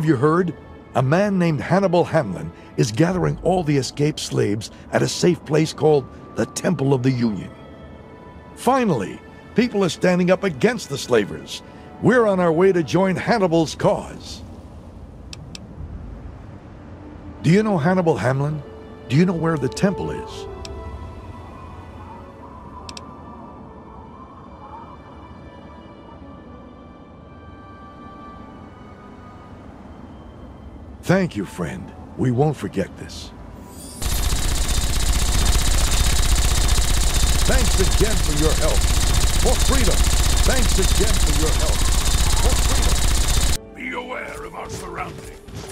Have you heard? A man named Hannibal Hamlin is gathering all the escaped slaves at a safe place called the Temple of the Union. Finally, people are standing up against the slavers. We're on our way to join Hannibal's cause. Do you know Hannibal Hamlin? Do you know where the temple is? Thank you, friend. We won't forget this. Thanks again for your help. For freedom. Thanks again for your help. For freedom. Be aware of our surroundings.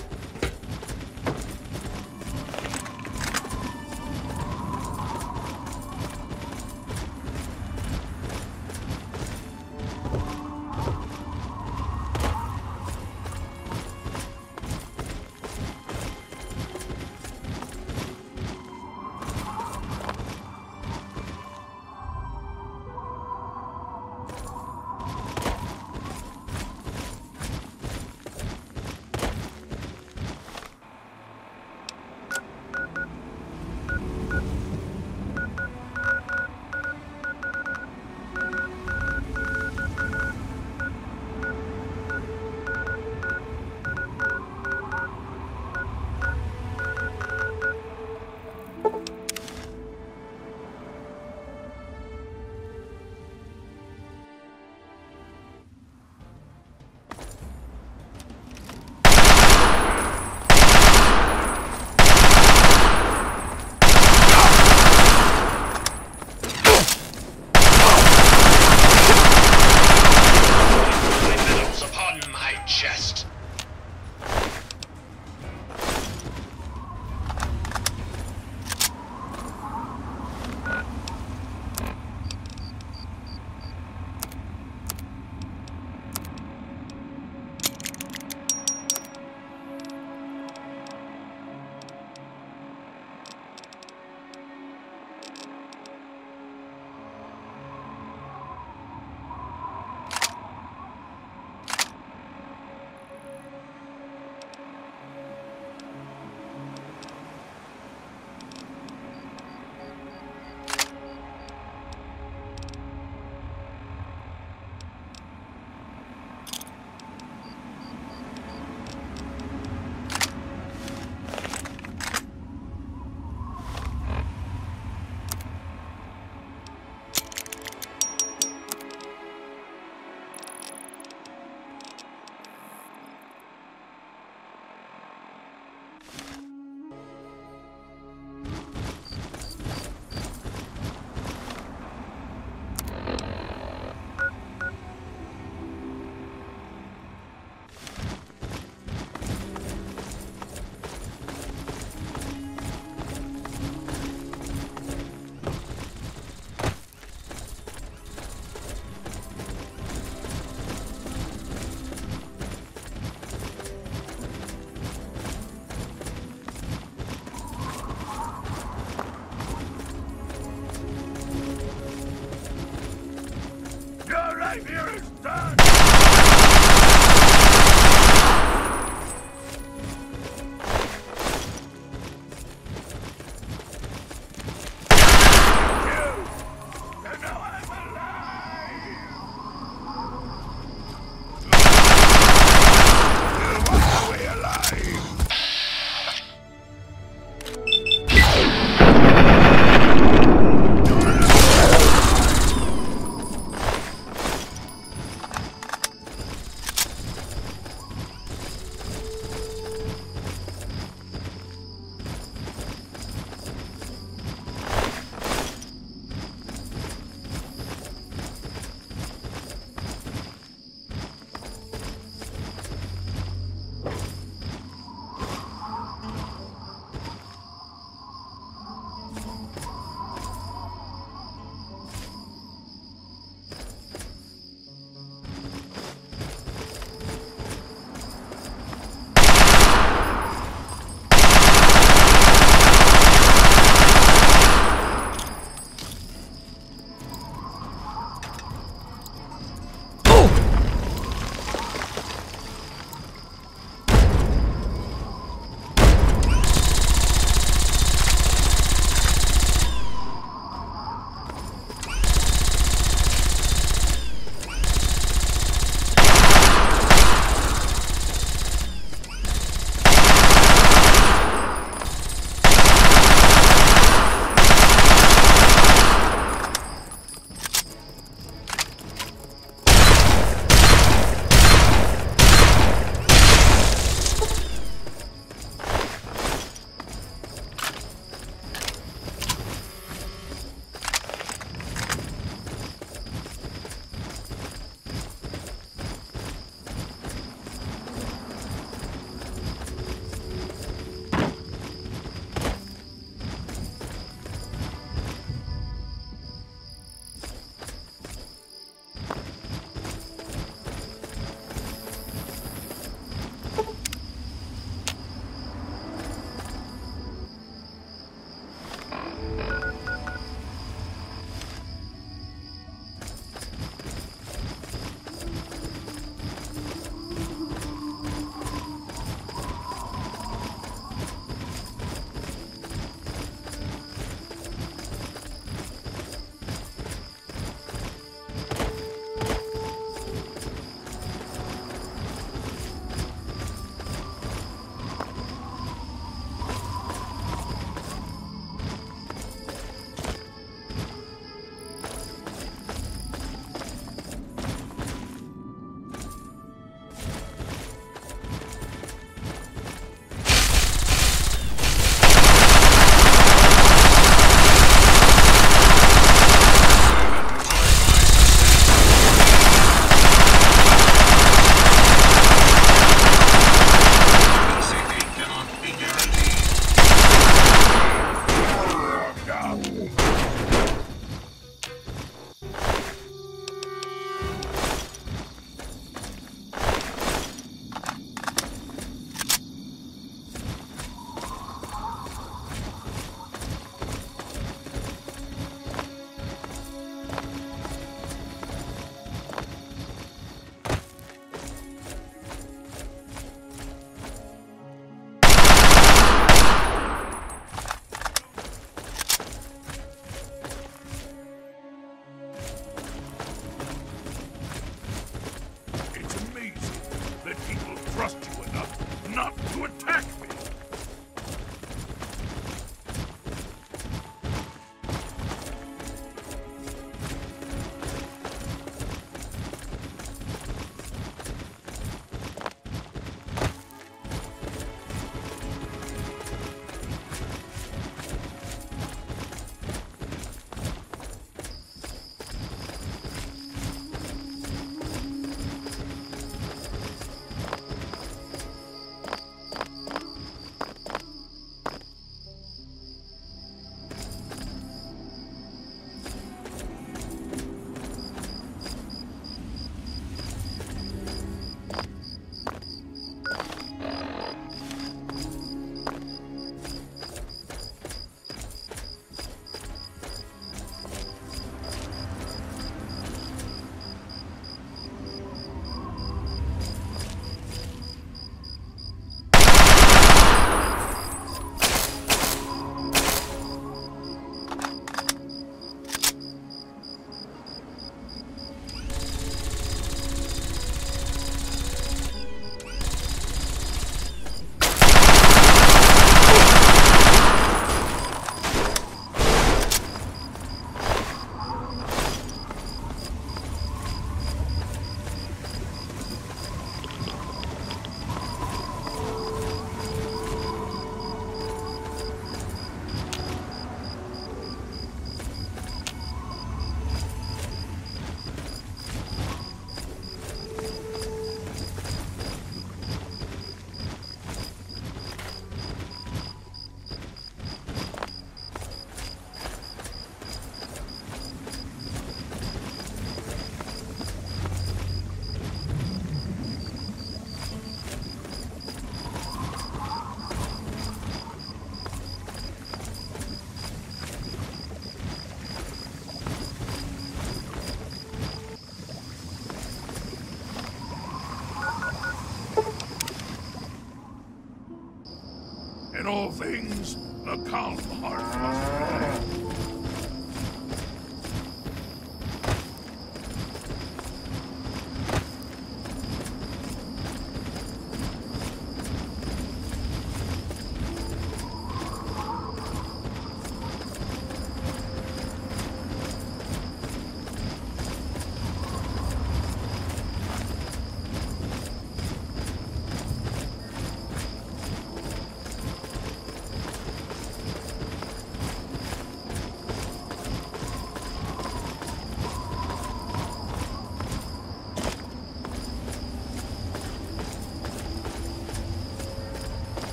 all things, the calm heart must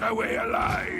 walk away alive.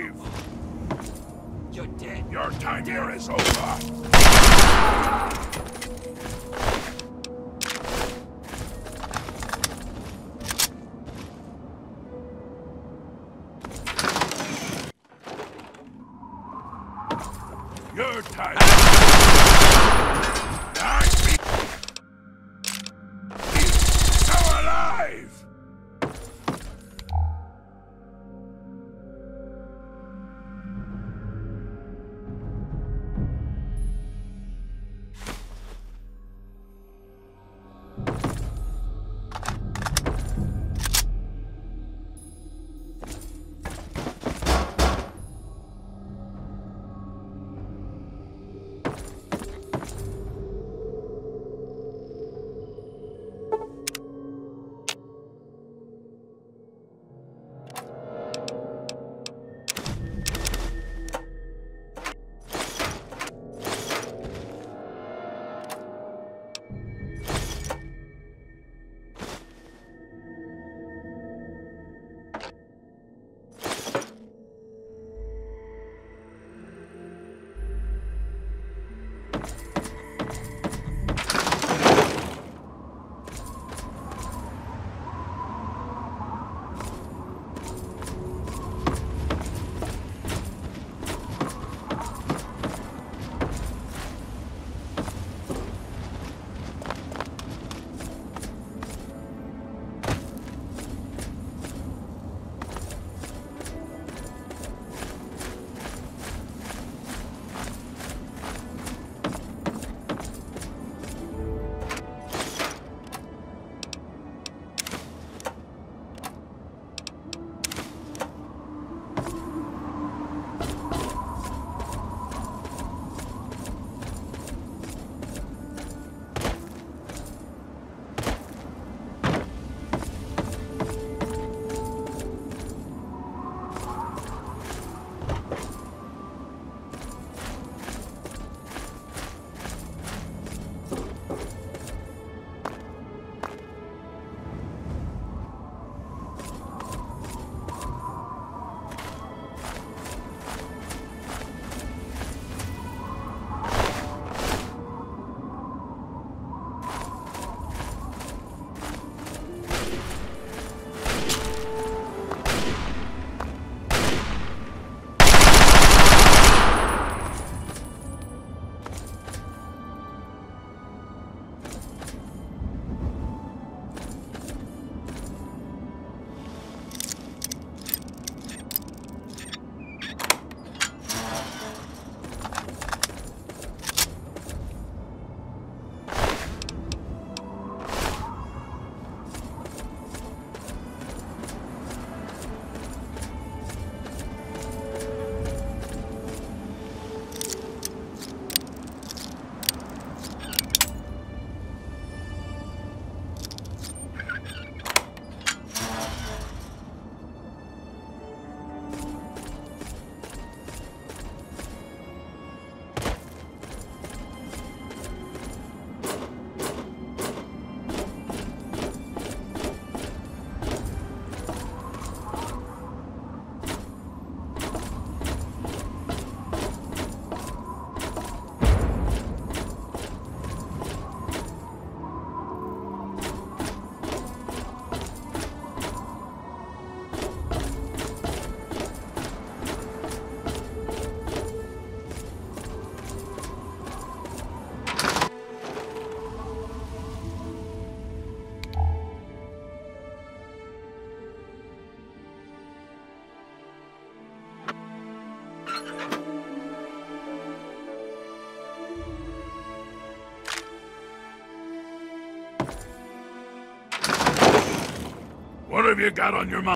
What have you got on your mind?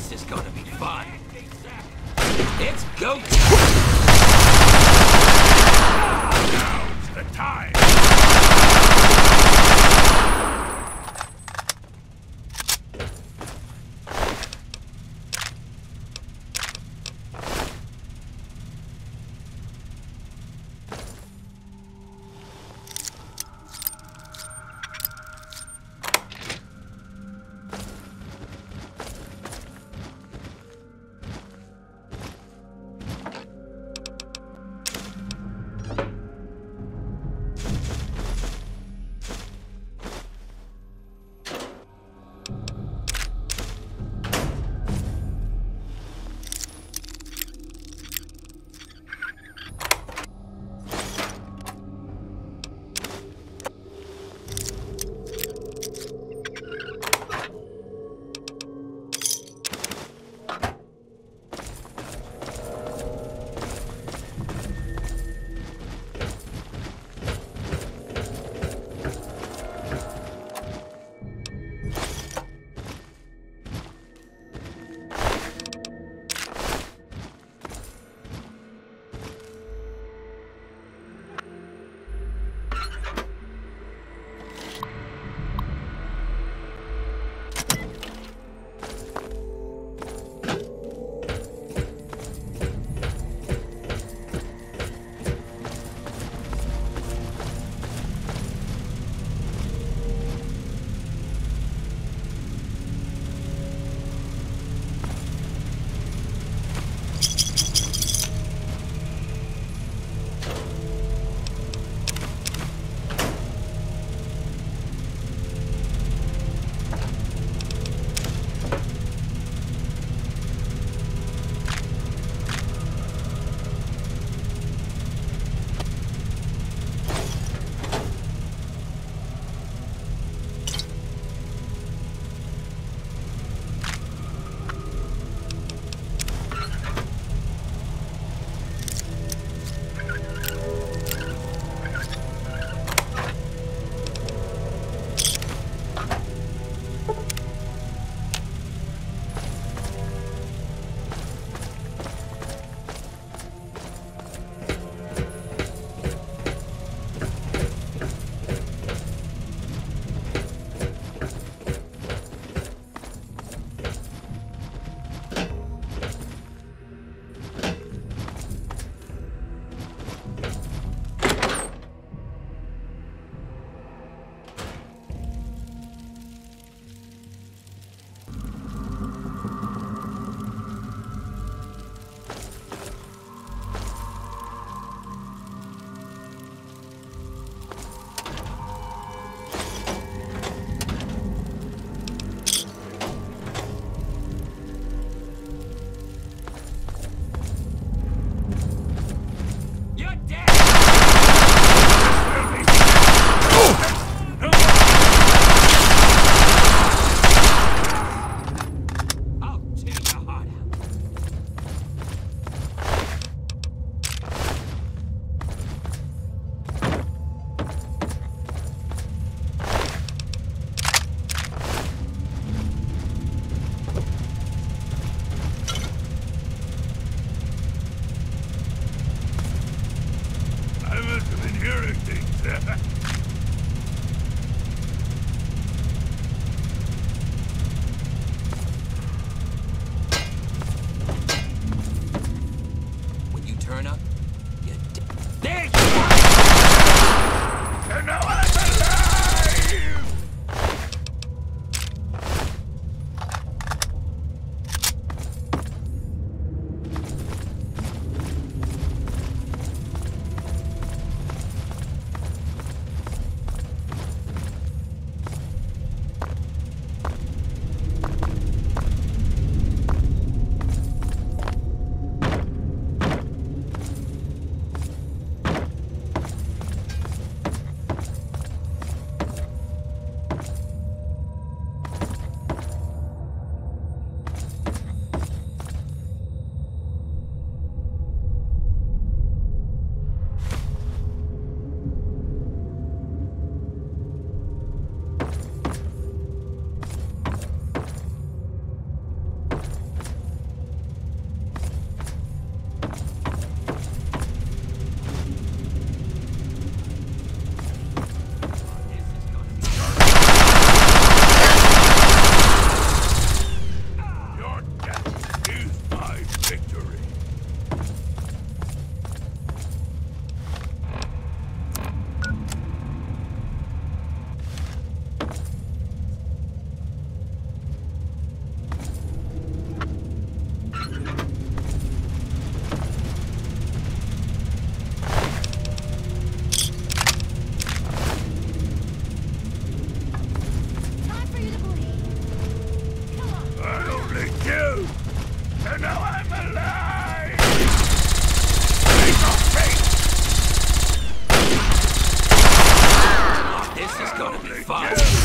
Ah, this is gonna be gonna be fast.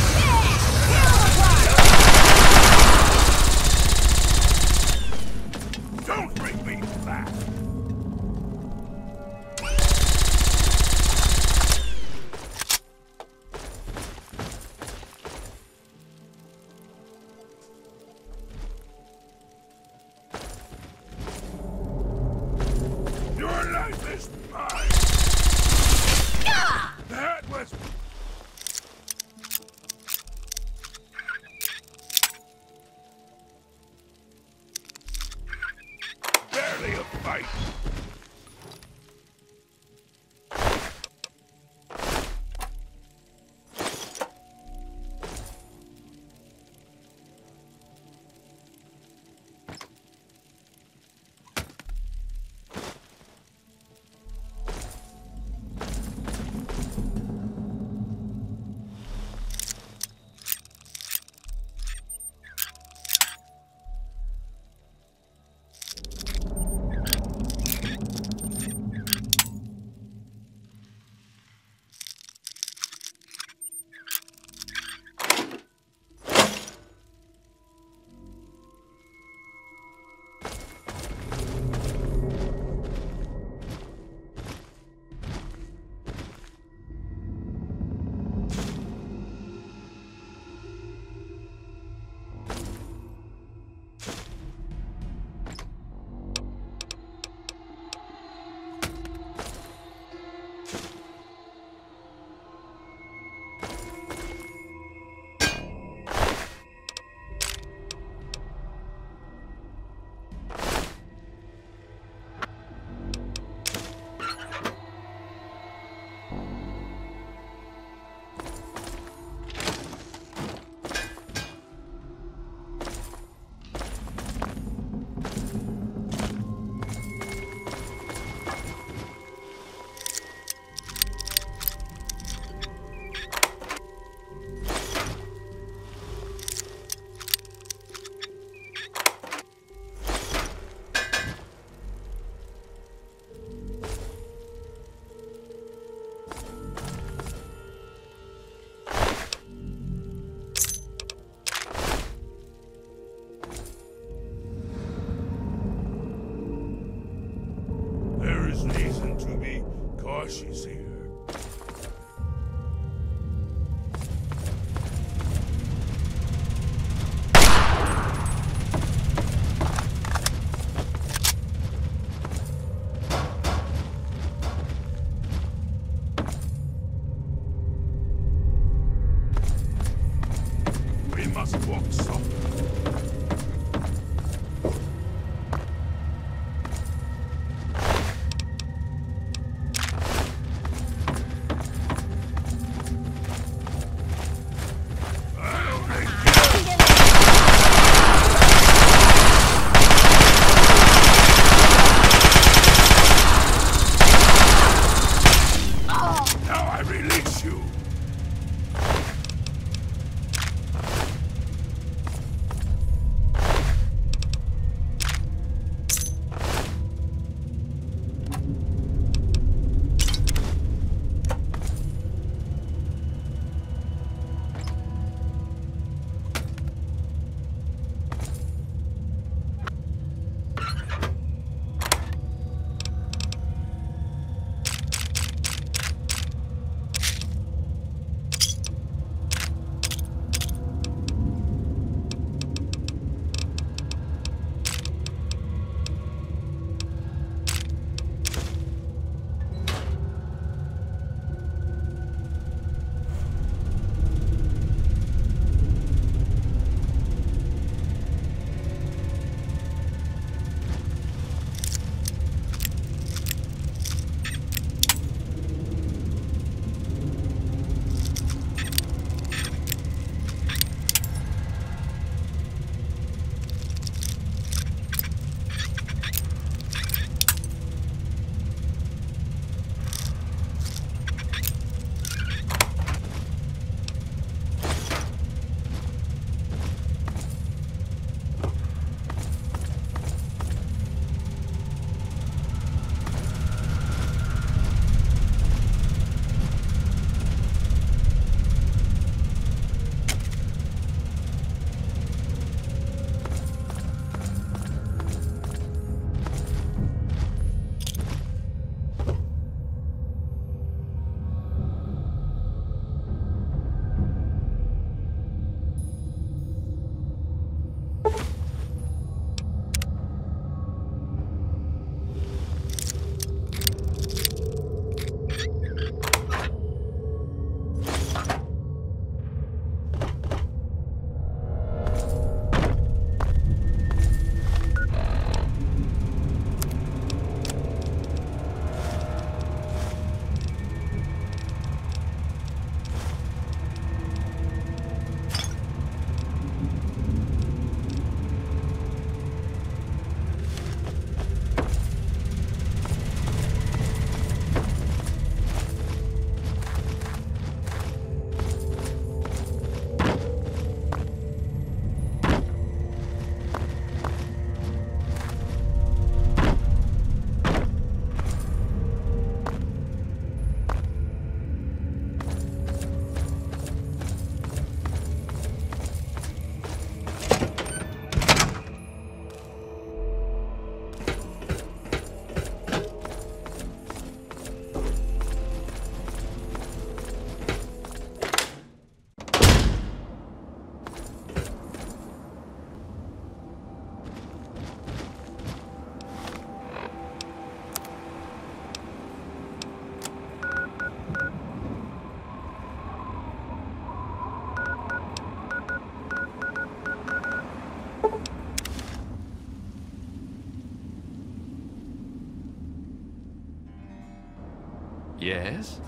Yes?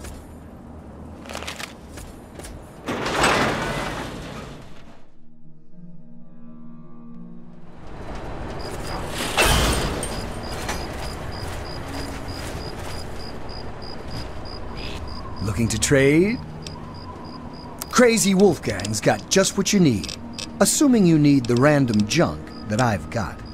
Looking to trade? Crazy Wolfgang's got just what you need. Assuming you need the random junk that I've got.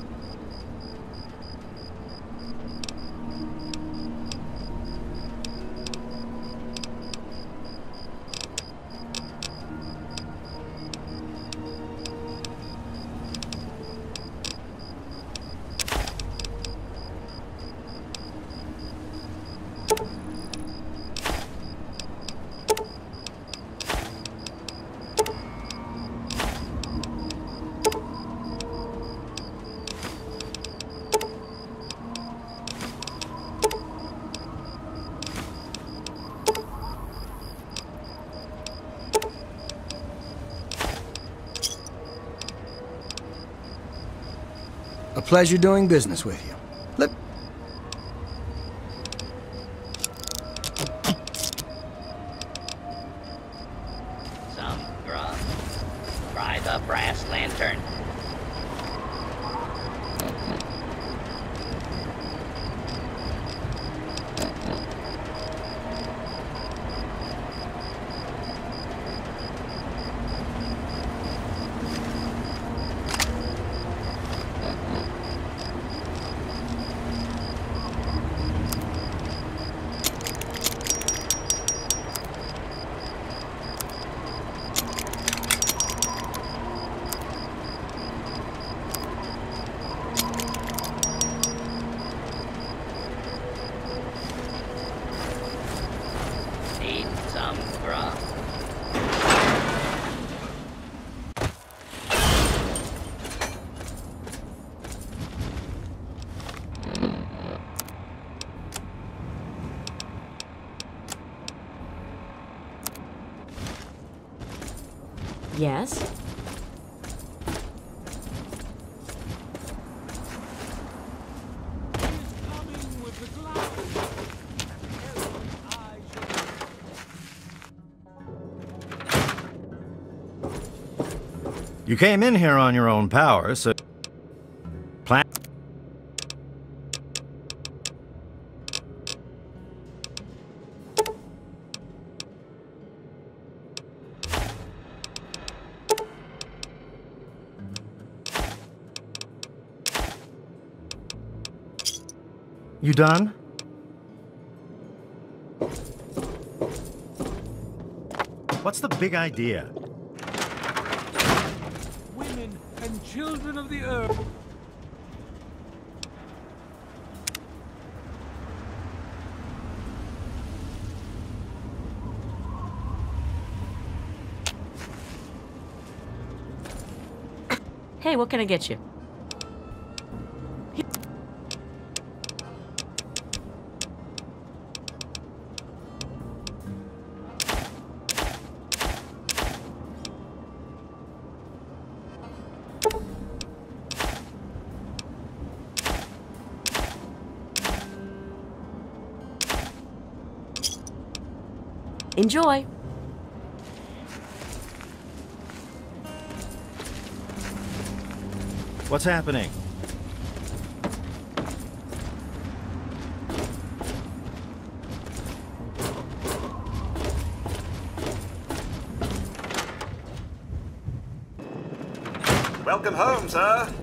Pleasure doing business with you. Yes? You came in here on your own power, so. You done? What's the big idea? Women and children of the earth. Hey, what can I get you? Enjoy. What's happening? Welcome home, sir.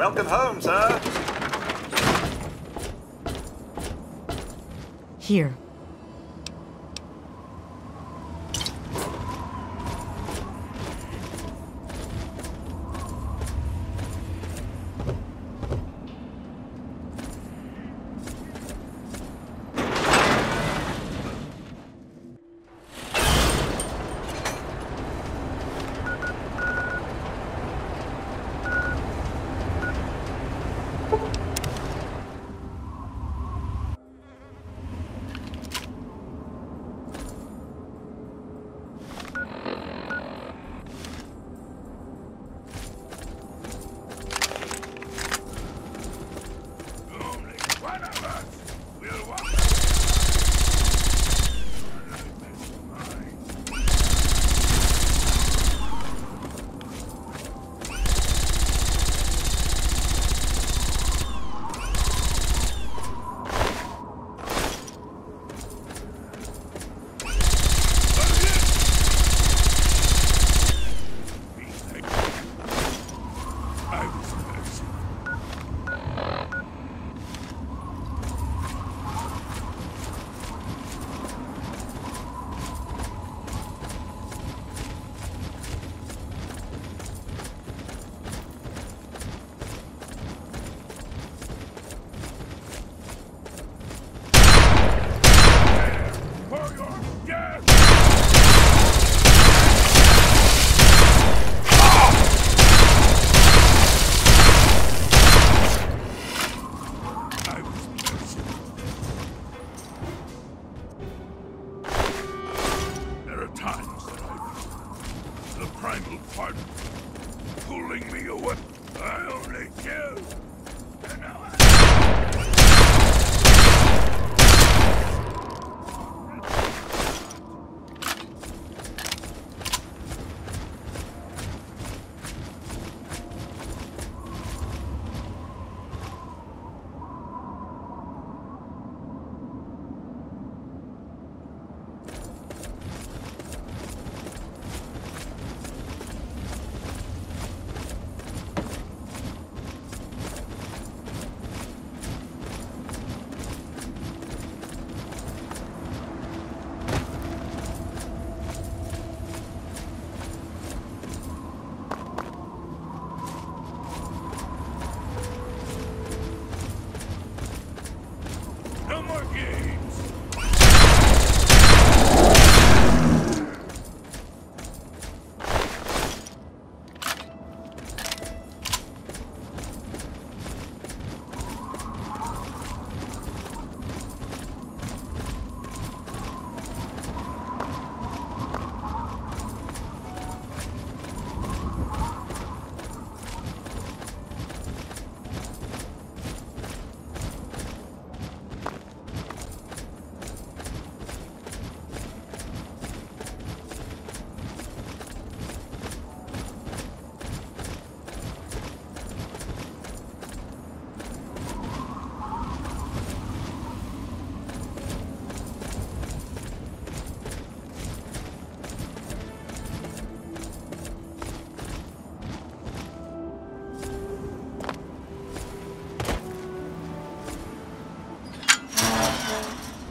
Welcome home, sir. Here.